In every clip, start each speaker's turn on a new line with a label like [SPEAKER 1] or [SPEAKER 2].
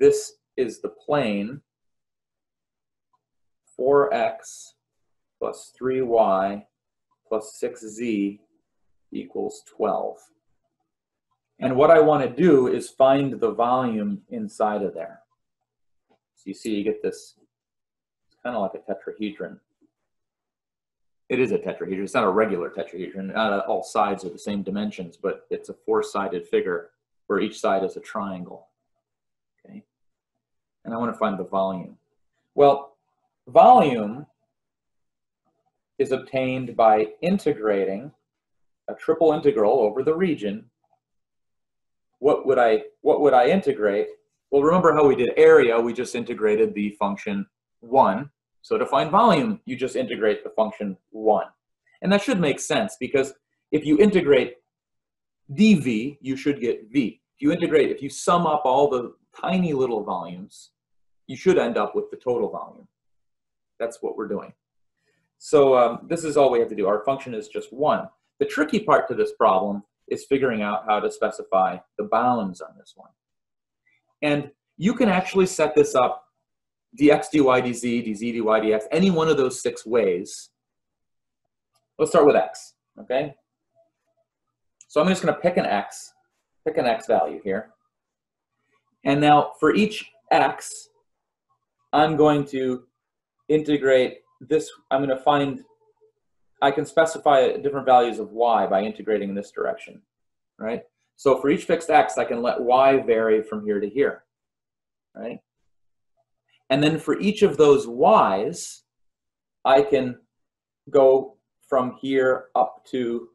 [SPEAKER 1] this is the plane 4x plus 3y plus 6z equals 12. And what I want to do is find the volume inside of there. So you see you get this, it's kind of like a tetrahedron. It is a tetrahedron. It's not a regular tetrahedron. Not all sides are the same dimensions, but it's a four-sided figure where each side is a triangle. And I want to find the volume. Well, volume is obtained by integrating a triple integral over the region. What would I what would I integrate? Well, remember how we did area, we just integrated the function 1. So to find volume, you just integrate the function 1. And that should make sense because if you integrate dv, you should get v. If you integrate, if you sum up all the tiny little volumes, you should end up with the total volume. That's what we're doing. So um, this is all we have to do. Our function is just 1. The tricky part to this problem is figuring out how to specify the bounds on this one. And you can actually set this up dx, dy, dz, dz, dy, dx, any one of those six ways. Let's start with x, okay? So I'm just gonna pick an x, pick an x value here. And now for each x, I'm going to integrate this, I'm gonna find, I can specify different values of y by integrating in this direction, right? So for each fixed x, I can let y vary from here to here, right? And then for each of those y's, I can go from here up to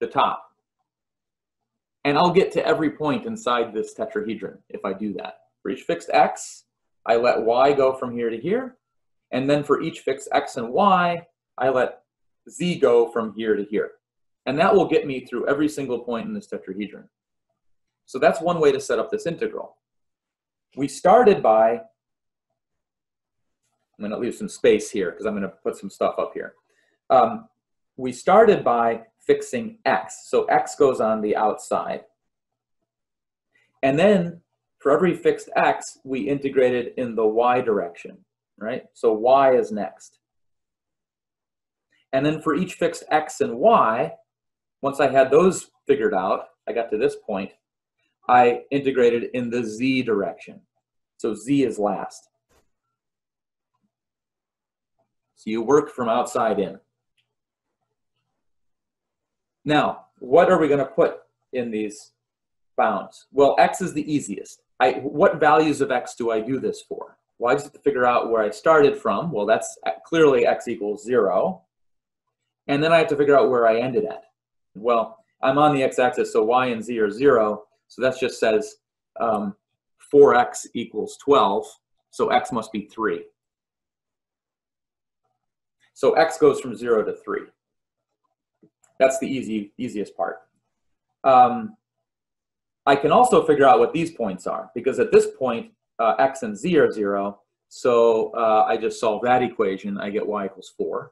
[SPEAKER 1] the top. And I'll get to every point inside this tetrahedron if I do that. For each fixed x, I let y go from here to here. And then for each fixed x and y, I let z go from here to here. And that will get me through every single point in this tetrahedron. So that's one way to set up this integral. We started by I'm going to leave some space here because I'm going to put some stuff up here. Um, we started by fixing x. So x goes on the outside. And then for every fixed x, we integrated in the y direction, right? So y is next. And then for each fixed x and y, once I had those figured out, I got to this point, I integrated in the z direction. So z is last. So you work from outside in. Now, what are we going to put in these bounds? Well, x is the easiest. I, what values of x do I do this for? Well, I just have to figure out where I started from. Well, that's clearly x equals 0. And then I have to figure out where I ended at. Well, I'm on the x-axis, so y and z are 0. So that just says um, 4x equals 12. So x must be 3. So x goes from 0 to 3. That's the easy, easiest part. Um, I can also figure out what these points are, because at this point, uh, x and z are 0, so uh, I just solve that equation. I get y equals 4.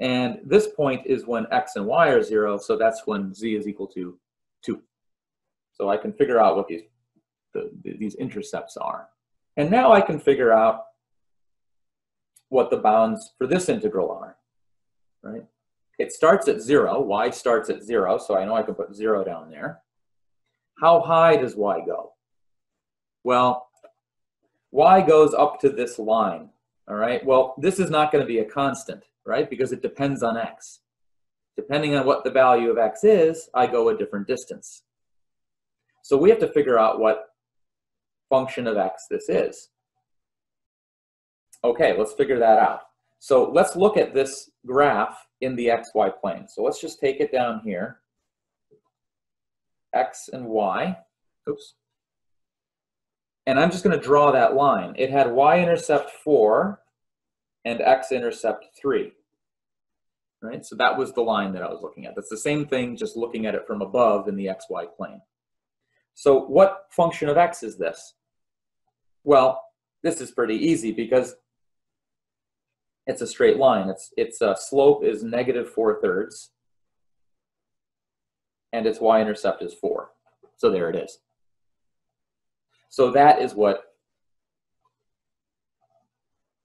[SPEAKER 1] And this point is when x and y are 0, so that's when z is equal to 2. So I can figure out what these, the, these intercepts are. And now I can figure out what the bounds for this integral are, right? It starts at zero, y starts at zero, so I know I can put zero down there. How high does y go? Well, y goes up to this line, all right? Well, this is not gonna be a constant, right? Because it depends on x. Depending on what the value of x is, I go a different distance. So we have to figure out what function of x this is. Okay, let's figure that out. So let's look at this graph in the xy plane. So let's just take it down here. X and Y. Oops. And I'm just going to draw that line. It had y-intercept 4 and x-intercept 3. Right? So that was the line that I was looking at. That's the same thing, just looking at it from above in the xy plane. So what function of x is this? Well, this is pretty easy because it's a straight line. Its its slope is negative four thirds, and its y-intercept is four. So there it is. So that is what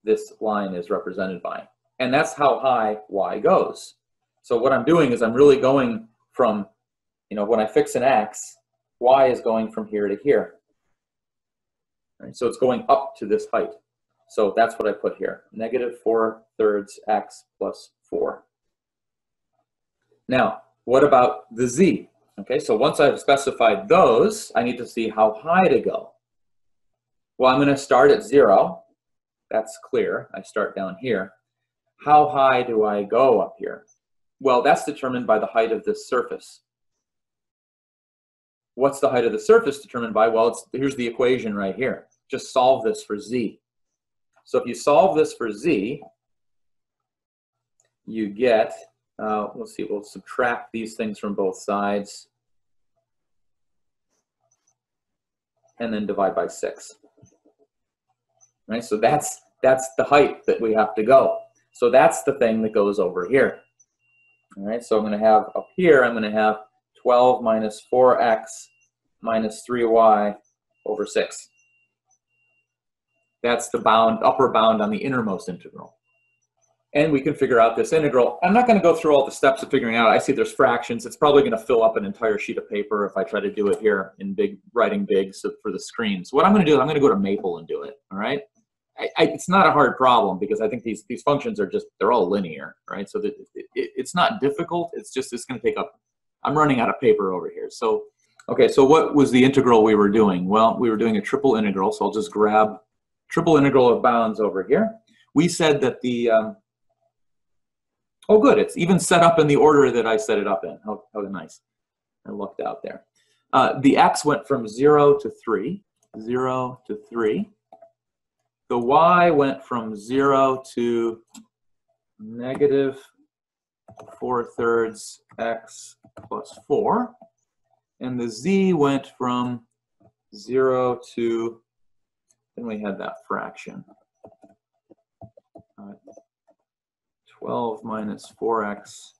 [SPEAKER 1] this line is represented by. And that's how high y goes. So what I'm doing is I'm really going from, you know, when I fix an x, y is going from here to here. Right? So it's going up to this height. So that's what I put here, negative 4 thirds x plus 4. Now, what about the z? Okay, so once I've specified those, I need to see how high to go. Well, I'm going to start at 0. That's clear. I start down here. How high do I go up here? Well, that's determined by the height of this surface. What's the height of the surface determined by? Well, it's, here's the equation right here. Just solve this for z. So if you solve this for z, you get, uh, let's see, we'll subtract these things from both sides and then divide by 6. Right, so that's, that's the height that we have to go. So that's the thing that goes over here. All right, so I'm going to have up here, I'm going to have 12 minus 4x minus 3y over 6. That's the bound, upper bound on the innermost integral. And we can figure out this integral. I'm not going to go through all the steps of figuring out. I see there's fractions. It's probably going to fill up an entire sheet of paper if I try to do it here in big, writing big so for the screen. So what I'm going to do is I'm going to go to Maple and do it, all right? I, I, it's not a hard problem because I think these these functions are just they're all linear, right? So it, it, it's not difficult. It's just it's going to take up. I'm running out of paper over here. So okay, so what was the integral we were doing? Well, we were doing a triple integral. So I'll just grab triple integral of bounds over here. We said that the um, oh good, it's even set up in the order that I set it up in. How, how nice. I looked out there. Uh, the x went from 0 to 3, 0 to 3 the y went from 0 to negative 4 thirds x plus 4. And the z went from 0 to, then we had that fraction. Uh, 12 minus 4x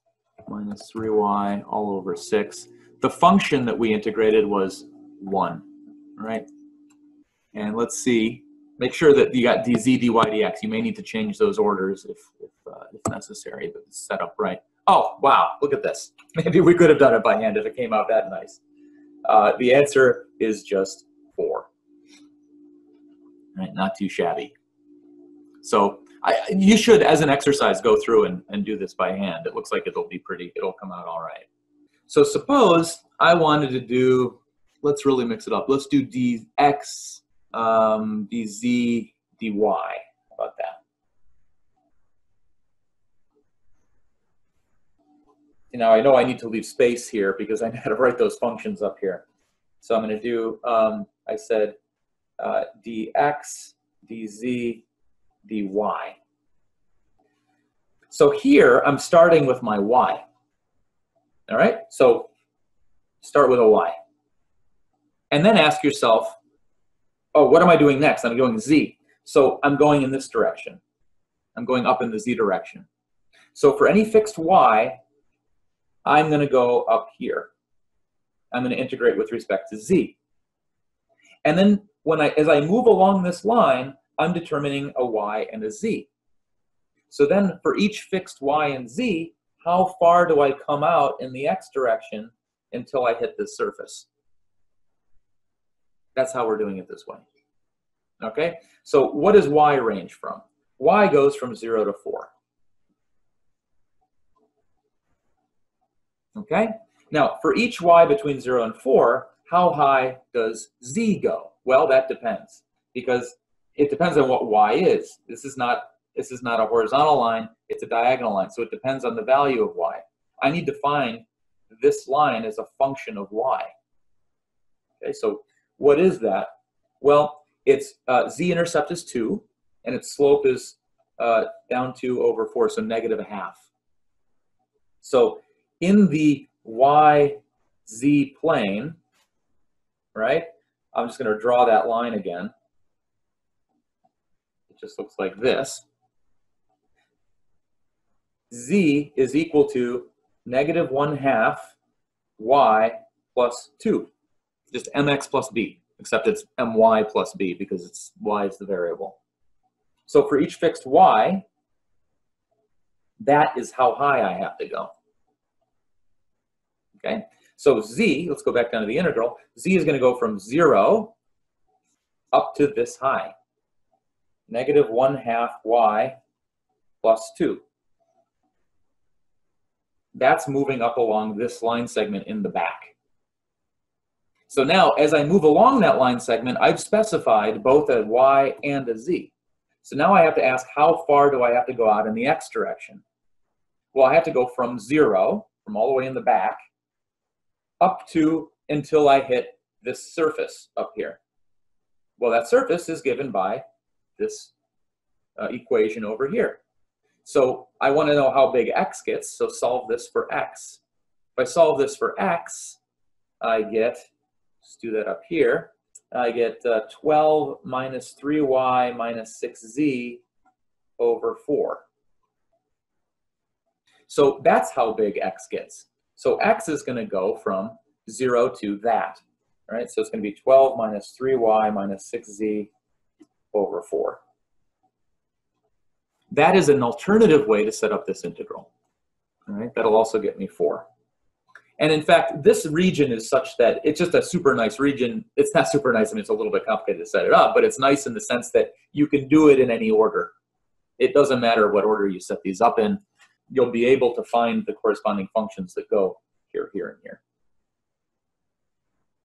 [SPEAKER 1] minus 3y all over 6. The function that we integrated was 1, right? And let's see, make sure that you got dz, dy, dx. You may need to change those orders if, if, uh, if necessary, but it's set up right. Oh, wow, look at this. Maybe we could have done it by hand if it came out that nice. Uh, the answer is just 4. Right, not too shabby. So I, you should, as an exercise, go through and, and do this by hand. It looks like it'll be pretty, it'll come out all right. So suppose I wanted to do, let's really mix it up. Let's do dx um, dz dy. How about that? Now I know I need to leave space here because I had to write those functions up here. So I'm going to do, um, I said uh, dx, dz, dy. So here I'm starting with my y. All right, so start with a y. And then ask yourself, oh, what am I doing next? I'm going z. So I'm going in this direction. I'm going up in the z direction. So for any fixed y, I'm going to go up here. I'm going to integrate with respect to z. And then when I, as I move along this line, I'm determining a y and a z. So then for each fixed y and z, how far do I come out in the x direction until I hit this surface? That's how we're doing it this way. Okay, so what does y range from? y goes from 0 to 4. Okay, now for each y between 0 and 4, how high does z go? Well, that depends because it depends on what y is. This is not this is not a horizontal line, it's a diagonal line. So it depends on the value of y. I need to find this line as a function of y. Okay, so what is that? Well, its uh, z-intercept is 2, and its slope is uh, down 2 over 4, so negative a half. So in the y-z plane, right, I'm just going to draw that line again. It just looks like this. z is equal to negative 1 half y plus 2 just mx plus b. except it's my plus b because it's y is the variable. So for each fixed y, that is how high I have to go. Okay, so z, let's go back down to the integral, z is going to go from 0 up to this high. Negative 1 half y plus 2. That's moving up along this line segment in the back. So now, as I move along that line segment, I've specified both a y and a z. So now I have to ask, how far do I have to go out in the x direction? Well, I have to go from 0, from all the way in the back, up to until I hit this surface up here. Well, that surface is given by this uh, equation over here. So I want to know how big x gets, so solve this for x. If I solve this for x, I get, let's do that up here, I get uh, 12 minus 3y minus 6z over 4. So that's how big x gets. So x is going to go from 0 to that. Right, so it's going to be 12 minus 3y minus 6z over 4. That is an alternative way to set up this integral. Right, that'll also get me 4. And in fact, this region is such that it's just a super nice region. It's not super nice, I mean, it's a little bit complicated to set it up, but it's nice in the sense that you can do it in any order. It doesn't matter what order you set these up in. You'll be able to find the corresponding functions that go here, here, and here.